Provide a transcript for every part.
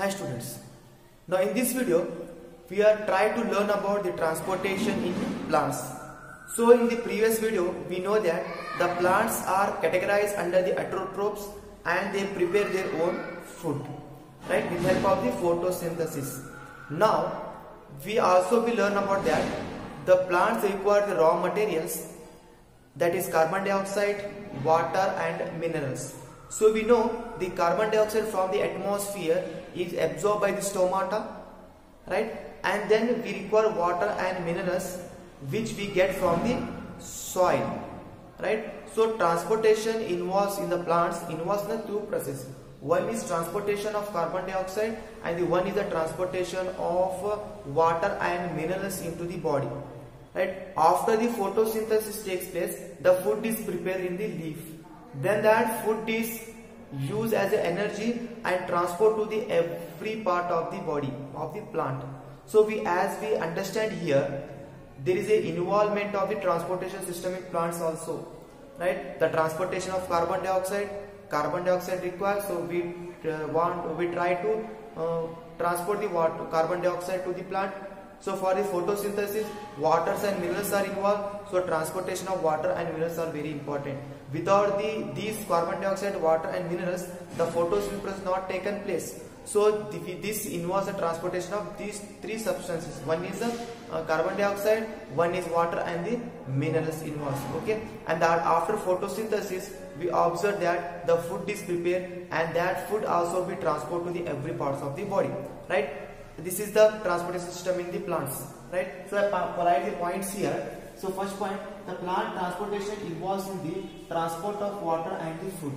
Hi students. Now in this video we are trying to learn about the transportation in plants. So in the previous video we know that the plants are categorized under the autotrophs and they prepare their own food right with help of the photosynthesis. Now we also will learn about that the plants require the raw materials that is carbon dioxide, water and minerals. So we know the carbon dioxide from the atmosphere is absorbed by the stomata, right? And then we require water and minerals which we get from the soil, right? So transportation involves in the plants involves the two processes. One is transportation of carbon dioxide and the one is the transportation of water and minerals into the body right after the photosynthesis takes place the food is prepared in the leaf then that food is used as a energy and transport to the every part of the body of the plant so we as we understand here there is a involvement of the transportation system in plants also right the transportation of carbon dioxide carbon dioxide required so we uh, want we try to uh, transport the water carbon dioxide to the plant so for the photosynthesis, waters and minerals are involved. So transportation of water and minerals are very important. Without the these carbon dioxide, water and minerals, the photosynthesis not taken place. So this involves the transportation of these three substances. One is the uh, carbon dioxide, one is water and the minerals involved. Okay, and that after photosynthesis, we observe that the food is prepared and that food also be transported to the every parts of the body. Right this is the transportation system in the plants right so i write the points here so first point the plant transportation involves in the transport of water and the food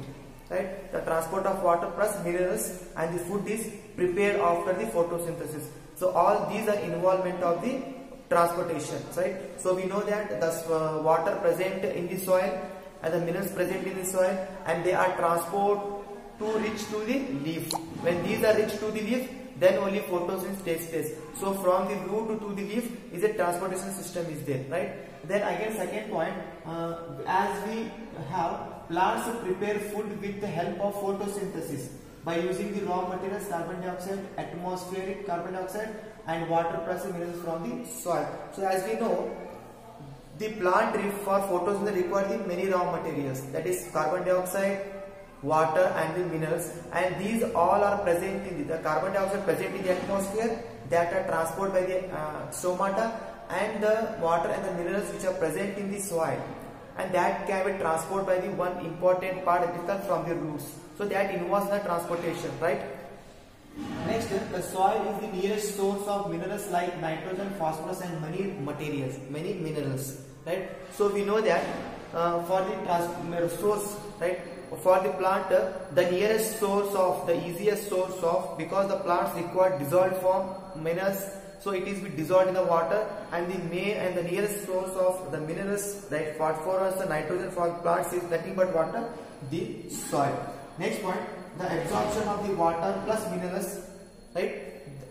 right? The transport of water plus minerals and the food is prepared after the photosynthesis. So all these are involvement of the transportation right? So we know that the uh, water present in the soil and the minerals present in the soil and they are transport to reach to the leaf. When these are reached to the leaf then only photosynthesis takes place. So from the root to the leaf is a transportation system is there, right? Then again second point, uh, as we have plants prepare food with the help of photosynthesis by using the raw materials carbon dioxide, atmospheric carbon dioxide and water plus minerals from the soil. So as we know, the plant for photosynthesis require the many raw materials that is carbon dioxide, water and the minerals. And these all are present in the, the carbon dioxide present in the atmosphere that are transported by the uh, stomata and the water and the minerals which are present in the soil. And that can be transported by the one important part that from the roots. So that involves the transportation right? Next the soil is the nearest source of minerals like nitrogen phosphorus and many materials many minerals right? So we know that uh, for the trans source right for the plant uh, the nearest source of the easiest source of because the plants require dissolved form minerals so it is be dissolved in the water and the main and the nearest source of the minerals like phosphorus and nitrogen for plants is nothing but water the soil. Next point the absorption of the water plus minerals right?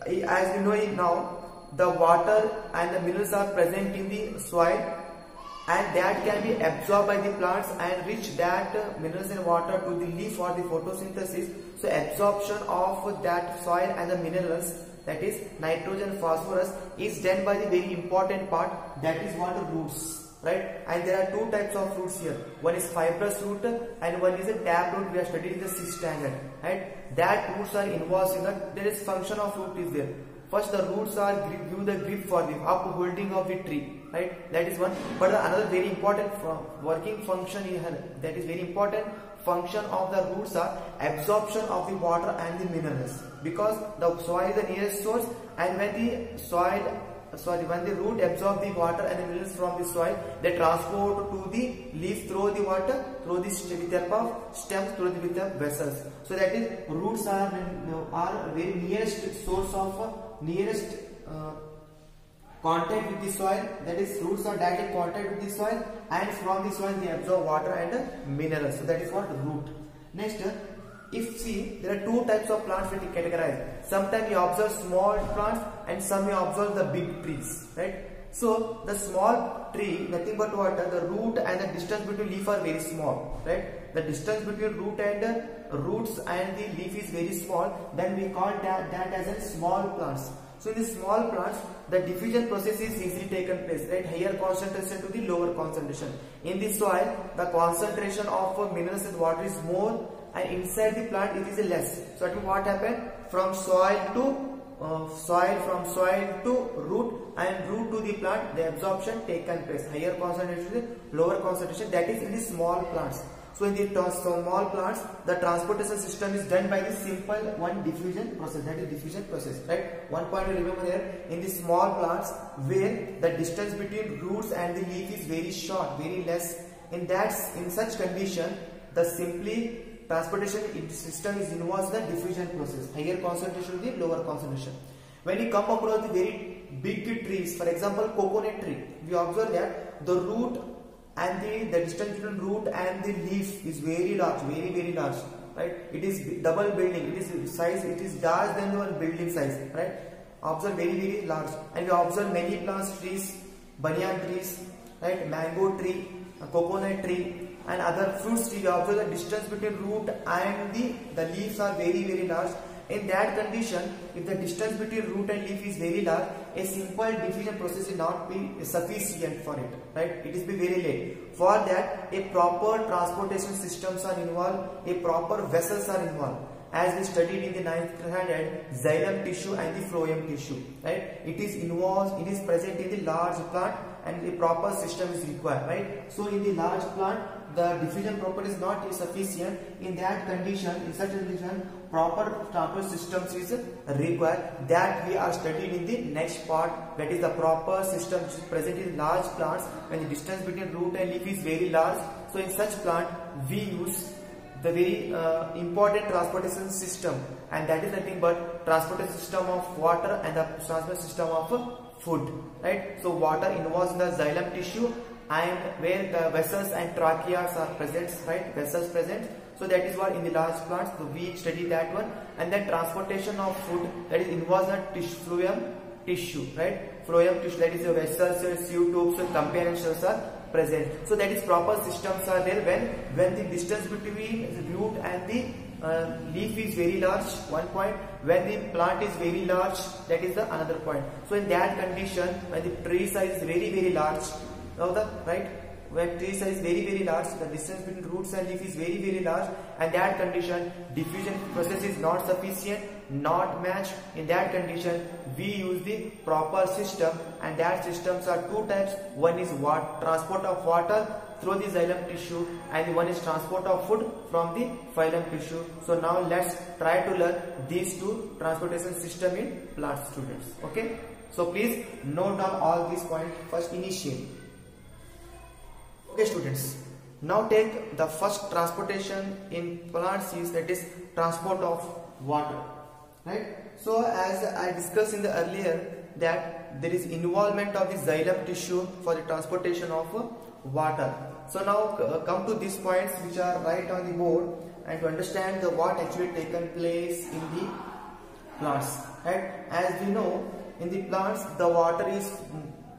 As we know now the water and the minerals are present in the soil and that can be absorbed by the plants and reach that minerals and water to the leaf for the photosynthesis. So absorption of that soil and the minerals that is nitrogen phosphorus is done by the very important part that is what roots right? And there are two types of roots here. One is fibrous root and one is a tap root. We are studying the standard right? That roots are involved in there is function of root is there First, the roots are give the grip for the upholding of the tree, right? That is one. But another very important working function here, that is very important function of the roots are absorption of the water and the minerals because the soil is the nearest source and when the soil sorry when the root absorb the water and the minerals from the soil they transport to the leaf through the water through the with help of stems through the vessels so that is roots are are very nearest source of nearest uh, contact with the soil that is roots are direct contact with the soil and from the soil they absorb water and minerals. So that is what root. Next if see there are two types of plants that we categorize. Sometimes you observe small plants and some you observe the big trees right so the small tree nothing but water the root and the distance between leaf are very small right the distance between root and uh, roots and the leaf is very small, then we call that, that as a small plants. So in the small plants, the diffusion process is easily taken place, right? Higher concentration to the lower concentration. In the soil, the concentration of uh, minerals and water is more and inside the plant it is less. So what happened? From soil to soil from soil to root and root to the plant the absorption taken place. Higher concentration lower concentration that is in the small plants. So in the small plants the transportation system is done by the simple one diffusion process that is diffusion process right? One point to remember here in the small plants where the distance between roots and the leaf is very short very less. In that in such condition the simply transportation system is involves the diffusion process. Higher concentration the lower concentration. When you come across the very big trees for example coconut tree we observe that the root and the, the distance between root and the leaf is very large very very large right? It is double building. It is size it is large than the building size right? Observe very very large. And we observe many plants trees banyan trees right? Mango tree coconut tree and other fruits tree, observe the distance between root and the, the leaves are very very large. In that condition, if the distance between root and leaf is very large, a simple diffusion process will not be sufficient for it, right? It is be very late. For that, a proper transportation systems are involved, a proper vessels are involved as we studied in the ninth standard xylem tissue and the phloem tissue right it is involved it is present in the large plant and a proper system is required right so in the large plant the diffusion property is not sufficient. In that condition in such a condition proper transport systems is required that we are studying in the next part. That is the proper system which is present in large plants when the distance between root and leaf is very large. So in such plant we use the very uh, important transportation system and that is nothing but transportation system of water and the transport system of food right? So water involves in the xylem tissue and where the vessels and tracheas are present, right? Vessels present. So that is what in the large plants, so we study that one. And then transportation of food that is involves the tissue, phloem tissue, right? Phloem tissue that is the vessels, sieve tubes, companion cells are present. So that is proper systems are there when when the distance between the root and the uh, leaf is very large one point when the plant is very large that is the another point so in that condition when the tree size is very very large now the right when tree size is very very large, the distance between roots and leaf is very very large and that condition diffusion process is not sufficient, not matched. In that condition we use the proper system and that systems are two types. One is what transport of water through the xylem tissue and one is transport of food from the phloem tissue. So now let's try to learn these two transportation system in plant students. Okay. So please note down all these points first initially. Okay students, now take the first transportation in plants is that is transport of water. Right? So as I discussed in the earlier that there is involvement of the xylem tissue for the transportation of water. So now uh, come to these points which are right on the board and to understand the what actually taken place in the plants. Right? As we know in the plants the water is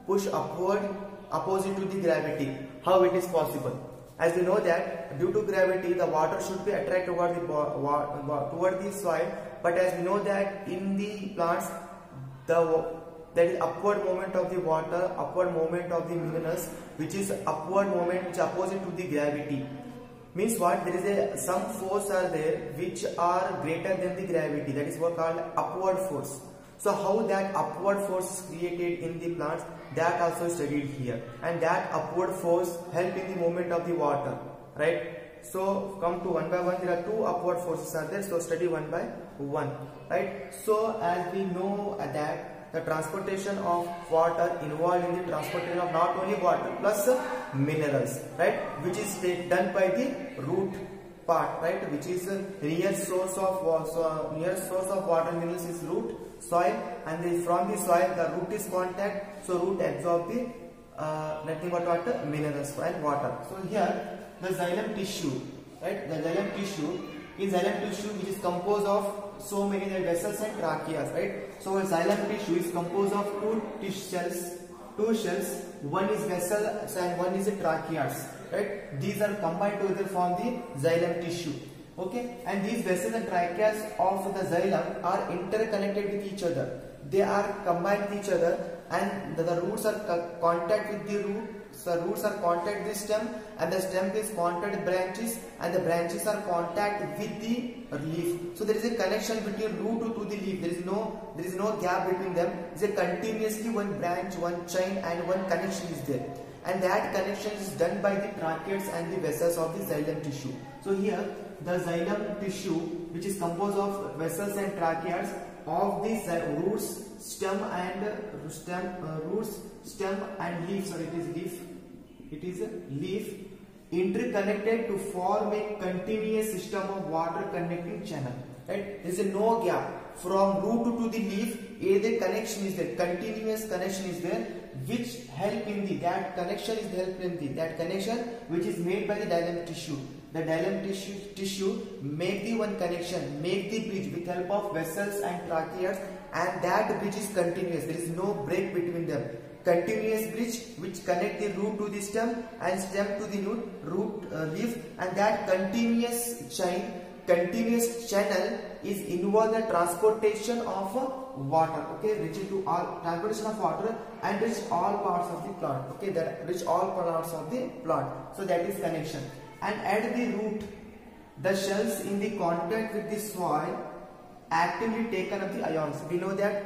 pushed upward opposite to the gravity how it is possible. As we know that due to gravity the water should be attracted toward the toward the soil. But as we know that in the plants the that is upward movement of the water upward movement of the minerals which is upward movement which is opposite to the gravity. Means what? There is a some force are there which are greater than the gravity. That is what called upward force so how that upward force is created in the plants that also studied here. And that upward force help in the movement of the water right? So come to one by one there are two upward forces are there. So study one by one right? So as we know that the transportation of water involved in the transportation of not only water plus minerals right? Which is done by the root part right? Which is near source of uh, near source of water minerals is root soil and the, from the soil the root is contact. So root absorb the uh, nothing but water minerals and water. So here the xylem tissue right? The xylem tissue is xylem tissue which is composed of so many vessels and tracheas right? So xylem tissue is composed of two tissue cells two shells one is vessel and one is tracheas right? These are combined together form the xylem tissue. Okay, and these vessels and tracheas of the xylem are interconnected with each other. They are combined with each other, and the, the roots are contact with the root. So roots are contact with the stem, and the stem is contact branches, and the branches are contact with the leaf. So there is a connection between root to, the leaf. There is no there is no gap between them. It's a continuously one branch, one chain, and one connection is there and that connection is done by the tracheids and the vessels of the xylem tissue. So here the xylem tissue which is composed of vessels and tracheids of the roots, stem and uh, stem uh, roots, stem and leaf. Sorry, it is leaf. It is a leaf interconnected to form a continuous system of water connecting channel. Right? There is a no gap from root to the leaf. Either connection is there, continuous connection is there which help in the that connection is help in the that connection which is made by the xylem tissue the xylem tissue tissue make the one connection make the bridge with help of vessels and tracheids and that bridge is continuous. There is no break between them. Continuous bridge which connect the root to the stem and stem to the root, root uh, leaf and that continuous chain continuous channel is involved in transportation of uh, water okay reach to all transportation of water and reach all parts of the plant okay that reach all parts of the plant. So that is connection and at the root the shells in the contact with the soil actively taken up the ions we know that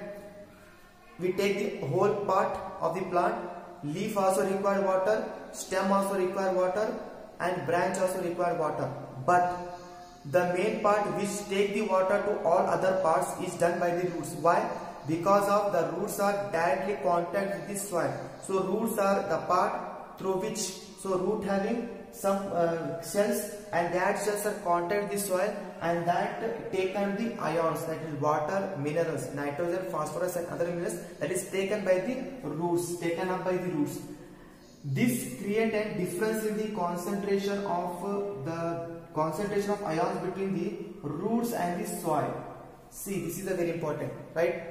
we take the whole part of the plant leaf also require water stem also require water and branch also require water but the main part which take the water to all other parts is done by the roots. Why? Because of the roots are directly contact with the soil. So roots are the part through which, so root having some uh, cells and that cells are contact the soil and that take taken the ions that is water, minerals, nitrogen, phosphorus and other minerals that is taken by the roots, taken up by the roots. This create a difference in the concentration of uh, the concentration of ions between the roots and the soil. See, this is a very important, right?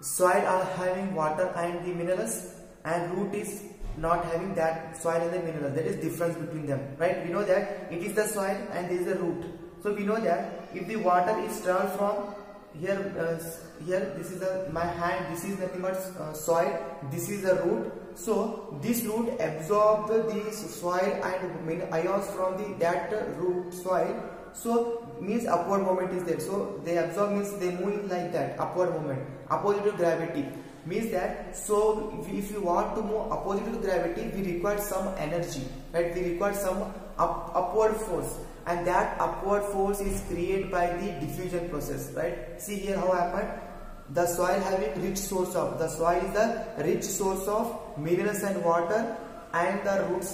Soil are having water and the minerals and root is not having that soil and the minerals. There is difference between them, right? We know that it is the soil and there is the root. So we know that if the water is traveled from here uh, here this is my hand this is nothing but uh, soil this is the root so this root absorbs the soil and ions from the that root soil so means upward moment is there so they absorb means they move like that upward moment opposite to gravity means that so if, you want to move opposite to gravity we require some energy right? We require some up, upward force. And that upward force is created by the diffusion process right? See here how happened? The soil having rich source of the soil is the rich source of minerals and water and the roots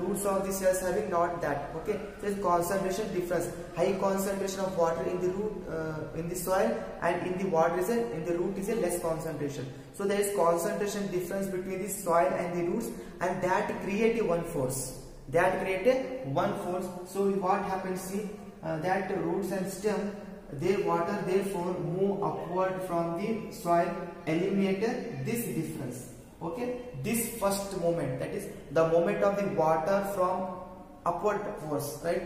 roots of the cells having not that okay? There is concentration difference high concentration of water in the root uh, in the soil and in the water is a, in the root is a less concentration. So there is concentration difference between the soil and the roots and that create a one force. That create a one force. So what happens see uh, that roots and stem their water therefore move upward from the soil eliminated this difference okay? This first moment that is the moment of the water from upward force right?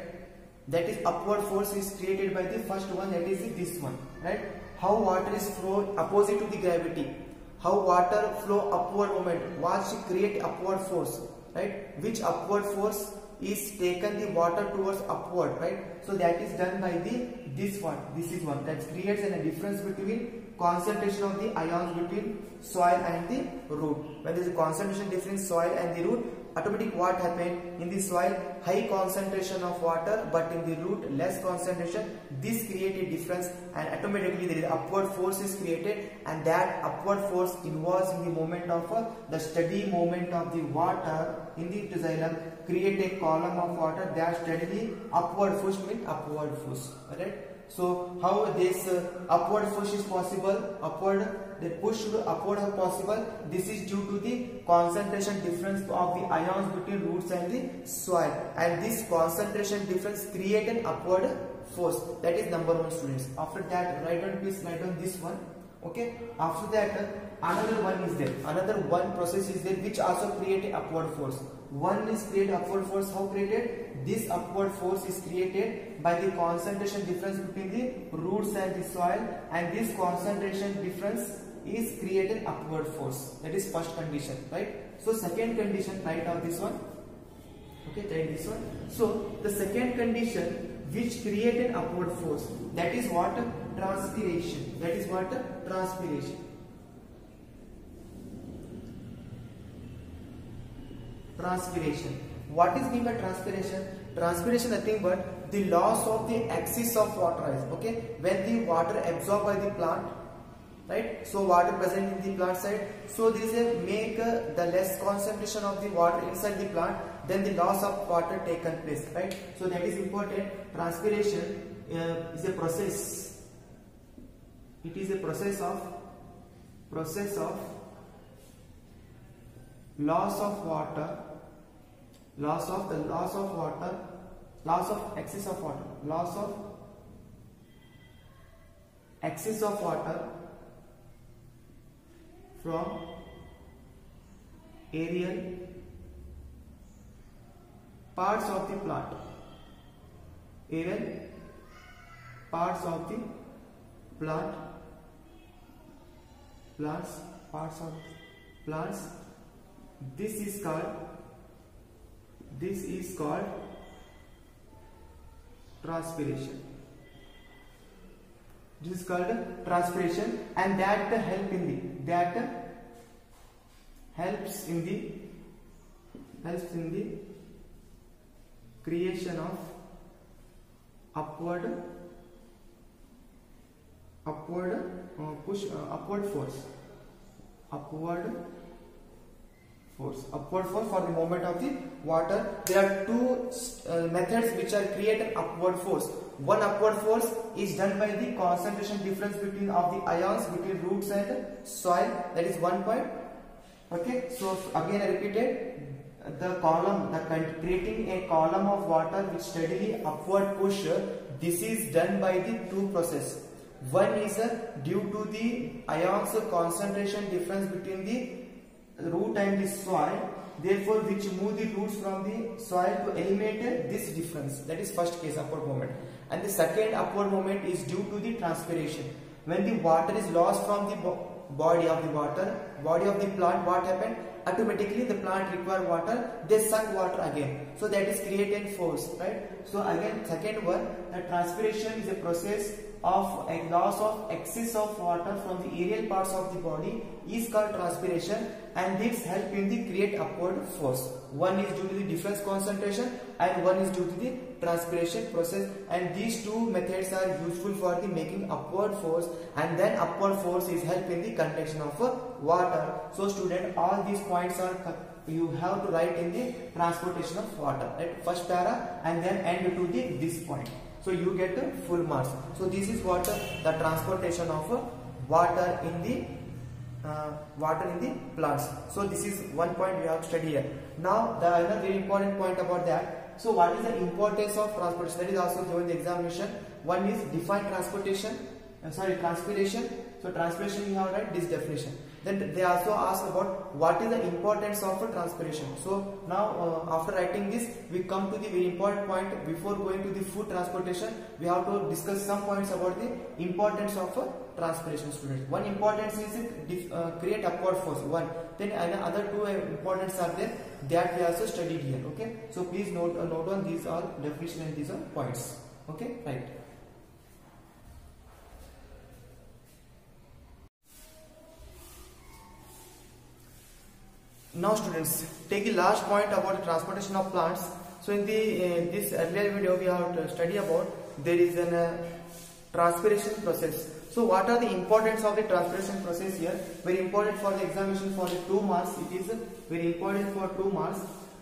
That is upward force is created by the first one that is this one right? How water is flow opposite to the gravity. How water flow upward moment. What create upward force right? Which upward force is taken the water towards upward right? So that is done by the this one. This is one. That creates a difference between concentration of the ions between soil and the root. When there is a concentration difference soil and the root automatic what happened in the soil high concentration of water but in the root less concentration. This create a difference and automatically there is upward force is created and that upward force involves in the moment of uh, the steady movement of the water in the xylem. Create a column of water that steadily upward force means upward force. Right so how this uh, upward push is possible upward the push upward are possible this is due to the concentration difference of the ions between roots and the soil and this concentration difference create an upward force that is number one students after that write down please write down this one Okay. After that, another one is there. Another one process is there which also create upward force. One is created upward force. How created? This upward force is created by the concentration difference between the roots and the soil, and this concentration difference is created upward force. That is first condition, right? So second condition, write out this one. Okay, write this one. So the second condition which create an upward force that is what transpiration that is what transpiration transpiration. What is mean by transpiration? Transpiration nothing but the loss of the axis of water is okay? When the water absorbed by the plant right? So water present in the plant side. So this make uh, the less concentration of the water inside the plant then the loss of water taken place right? So that is important. Transpiration uh, is a process. It is a process of process of loss of water loss of the loss of water loss of excess of water loss of excess of water from aerial parts of the plant aerial parts of the plant plants parts of plants. This is called this is called transpiration. This is called transpiration and that help in the that helps in the helps in the creation of upward upward uh, push uh, upward force. Upward force. Upward force for the movement of the water. There are two uh, methods which are create an upward force. One upward force is done by the concentration difference between of the ions between roots and soil. That is one point. Okay so again i repeated. The column, the creating a column of water which steadily upward push, this is done by the two process. One is uh, due to the ions concentration difference between the root and the soil, therefore which move the roots from the soil to eliminate this difference. That is first case upward movement. And the second upward movement is due to the transpiration. When the water is lost from the body of the water, body of the plant, what happened? automatically the plant require water they suck water again so that is created force right so again second one the transpiration is a process of a loss of excess of water from the aerial parts of the body is called transpiration and this help in the create upward force. One is due to the difference concentration and one is due to the transpiration process. And these two methods are useful for the making upward force. And then upward force is help in the conduction of water. So student all these points are you have to write in the transportation of water. Right? First para and then end to the this point. So you get full marks. So this is what the transportation of water in the uh, water in the plants. So this is one point we have study here. Now the another very important point about that. So what is the importance of transportation? That is also given the examination. One is define transportation. Uh, sorry transpiration so transpiration you have write this definition then they also ask about what is the importance of transpiration. So now uh, after writing this, we come to the very important point before going to the food transportation. We have to discuss some points about the importance of transpiration students. One importance is uh, create upward force. One. Then other two importance are there that we also studied here. Okay. So please note uh, note on these all definition and these are points. Okay. Right. Now students, take the last point about the transportation of plants. So in the uh, this earlier video we have to study about there is an uh, transpiration process. So what are the importance of the transpiration process here? Very important for the examination for the 2 marks. It is very important for 2 marks.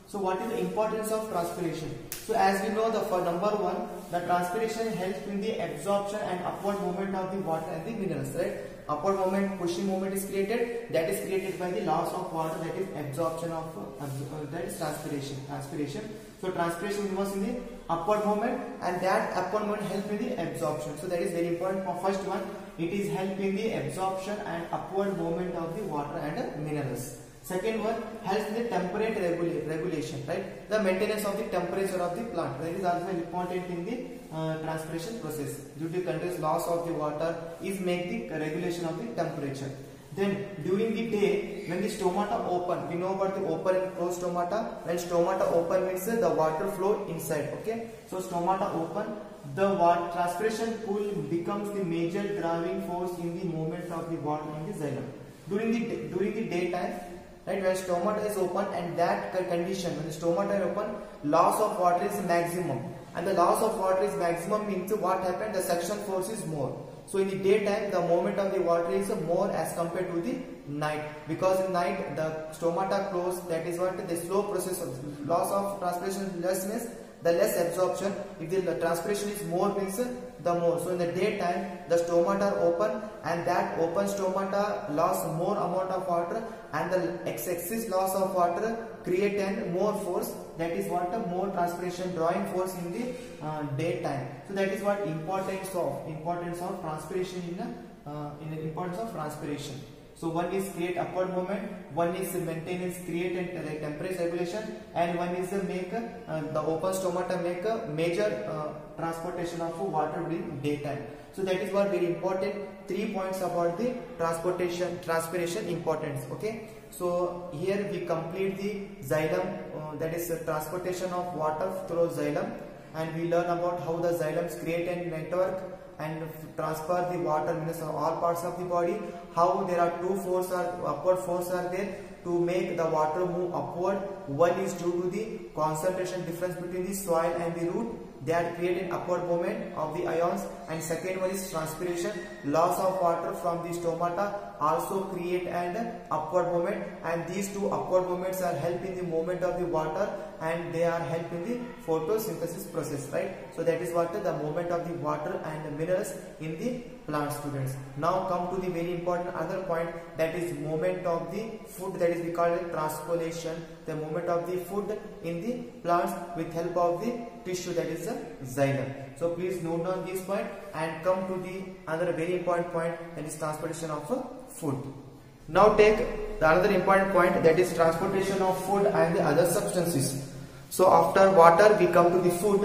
So what is the importance of transpiration? So as we know the for number 1 the transpiration helps in the absorption and upward movement of the water and the minerals right upward movement pushing movement is created. That is created by the loss of water that is absorption of uh, that is transpiration transpiration. So transpiration involves in the upward movement and that upward movement helps in the absorption. So that is very important. For first one it is helping the absorption and upward movement of the water and minerals. Second one helps the temperature regula regulation, right? The maintenance of the temperature of the plant. That is also important in the uh, transpiration process. Due to continuous loss of the water is make the regulation of the temperature. Then during the day when the stomata open, we know about the open and closed stomata. When stomata open means the water flow inside. Okay, so stomata open, the water transpiration pull becomes the major driving force in the movement of the water in the xylem. During the during the daytime, right when stomata is open and that condition when stomata is open, loss of water is maximum, and the loss of water is maximum means what happened? The suction force is more. So in the daytime, the movement of the water is more as compared to the night because in night the stomata close. That is what the slow process of loss of transpiration means the less absorption. If the transpiration is more means the more. So in the daytime, the stomata are open and that open stomata loss more amount of water and the excess loss of water create an more force that is what a more transpiration drawing force in the uh, daytime so that is what importance of importance of transpiration in the uh, in the importance of transpiration so one is create upward movement, one is maintenance, create and uh, temperature regulation, and one is uh, make uh, the open stomata make a major uh, transportation of water during daytime. So that is what very important. Three points about the transportation, transpiration importance. Okay. So here we complete the xylem, uh, that is transportation of water through xylem, and we learn about how the xylems create a network and transfer the water means all parts of the body. How there are two force are upward force are there to make the water move upward. One is due to the concentration difference between the soil and the root that create an upward movement of the ions and second one is transpiration. Loss of water from the stomata also create an upward movement and these two upward movements are helping the movement of the water and they are helping the photosynthesis process right? So that is what the movement of the water and the minerals in the plant students. Now come to the very important other point that is movement of the food that is we call it translocation. The movement of the food in the plants with help of the tissue that is the xylem so please note down this point and come to the another very important point that is transportation of food. Now take the another important point that is transportation of food and the other substances. So after water we come to the food.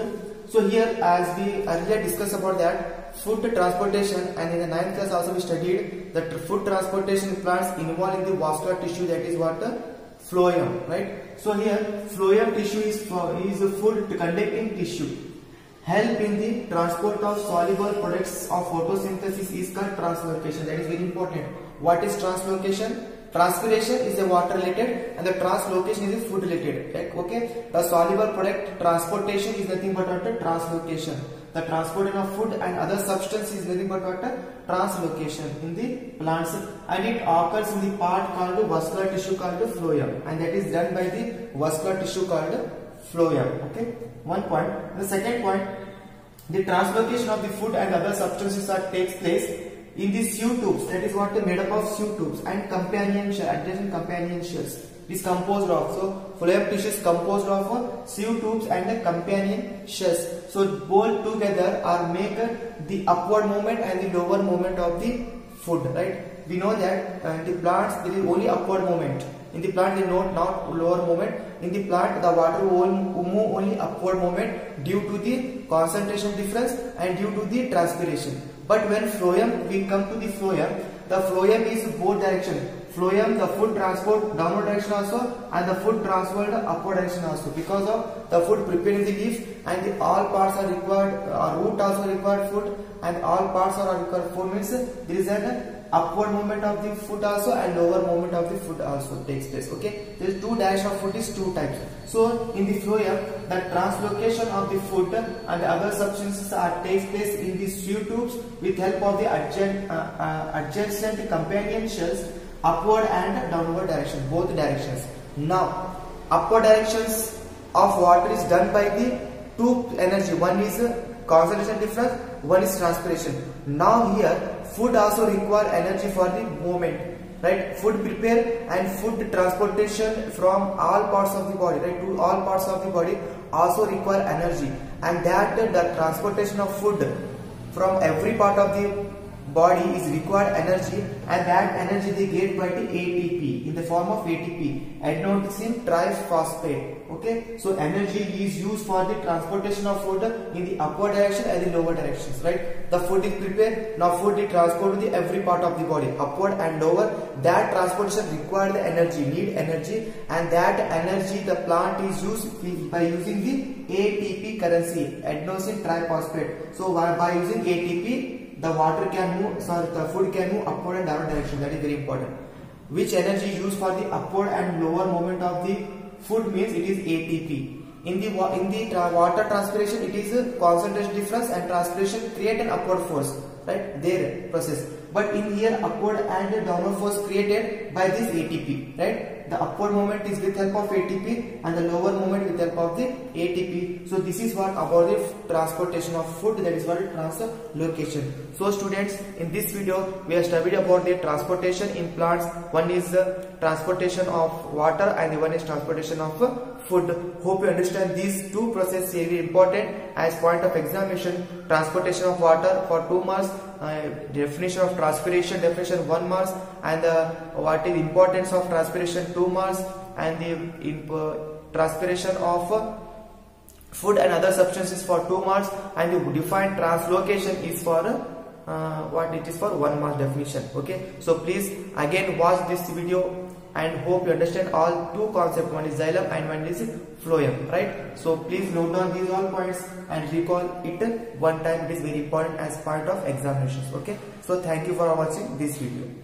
So here as we earlier discussed about that food transportation and in the ninth class also we studied that food transportation plants involved in the vascular tissue that is what phloem right. So here phloem tissue is, is a food conducting tissue help in the transport of soluble products of photosynthesis is called translocation that is very important what is translocation? Transpiration is a water related and the translocation is a food related. Okay. The soluble product transportation is nothing but what translocation. The transporting of food and other substance is nothing but what translocation in the plants and it occurs in the part called vascular tissue called phloem and that is done by the vascular tissue called phloem. Okay. One point. The second point, the translocation of the food and other substances that takes place in these sieve tubes that is what they made up of sieve tubes and companion shell adjacent companion shells is composed of so phloem tissue is composed of sieve tubes and the companion shells so both together are make the upward movement and the lower movement of the food right? We know that uh, the plants there is only upward movement. In the plant they note not lower movement. In the plant the water will move only upward movement due to the concentration difference and due to the transpiration but when phloem, we come to the phloem, the phloem is both direction. Phloem, the food transport downward direction also and the food transferred upward direction also because of the food prepared in the leaves and the all parts are required, uh, root also required food and all parts are required food means there is upward movement of the foot also and lower movement of the foot also takes place okay? There is two dash of foot is two types. So in the phloem the translocation of the foot and the other substances are takes place in the sieve tubes with help of the adjacent, uh, uh, adjacent companion shells upward and downward direction both directions. Now upward directions of water is done by the two energy. One is concentration difference one is transpiration. Now here food also require energy for the movement right? Food prepare and food transportation from all parts of the body right? To all parts of the body also require energy. And that the transportation of food from every part of the body is required energy and that energy they get by the ATP in the form of ATP adenosine triphosphate okay? So energy is used for the transportation of food in the upward direction and the lower directions right? The food is prepared. Now food is transported to the every part of the body upward and lower. That transportation require the energy need energy and that energy the plant is used by using the ATP currency adenosine triphosphate. So by using ATP the water can move sorry the food can move upward and downward direction that is very important which energy used for the upward and lower movement of the food means it is ATP. In the in the tra water transpiration, it is a concentration difference and transpiration create an upward force, right? Their process. But in here, upward and downward force created by this ATP, right? The upward movement is with help of ATP and the lower movement with help of the ATP. So this is what about the transportation of food that is what translocation. So students in this video we have studied about the transportation in plants. One is the transportation of water and the one is transportation of food. Hope you understand these two processes very important as point of examination. Transportation of water for 2 marks, uh, definition of transpiration definition 1 marks and uh, what is importance of transpiration 2 marks and the in, uh, transpiration of food and other substances for 2 marks and the defined translocation is for uh, what it is for 1 mark definition okay? So please again watch this video and hope you understand all two concepts. One is xylem and one is phloem right? So please note down these all points and recall it one time. It is very important as part of examinations okay? So thank you for watching this video